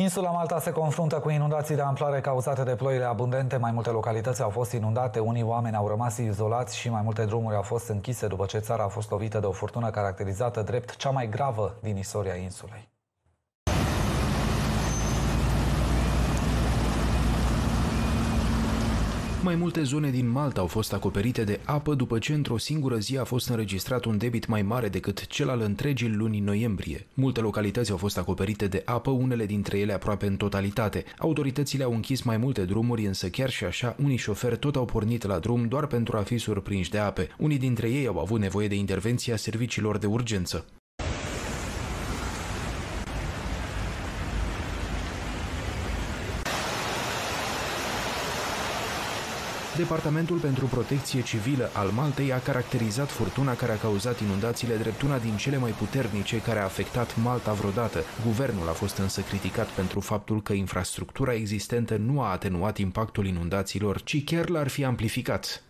Insula Malta se confruntă cu inundații de amploare cauzate de ploile abundente. Mai multe localități au fost inundate, unii oameni au rămas izolați și mai multe drumuri au fost închise după ce țara a fost lovită de o furtună caracterizată drept cea mai gravă din istoria insulei. Mai multe zone din Malta au fost acoperite de apă după ce într-o singură zi a fost înregistrat un debit mai mare decât cel al întregii lunii noiembrie. Multe localități au fost acoperite de apă, unele dintre ele aproape în totalitate. Autoritățile au închis mai multe drumuri, însă chiar și așa, unii șoferi tot au pornit la drum doar pentru a fi surprinși de ape. Unii dintre ei au avut nevoie de intervenția serviciilor de urgență. Departamentul pentru Protecție Civilă al Maltei a caracterizat furtuna care a cauzat inundațiile drept una din cele mai puternice care a afectat Malta vreodată. Guvernul a fost însă criticat pentru faptul că infrastructura existentă nu a atenuat impactul inundațiilor, ci chiar l-ar fi amplificat.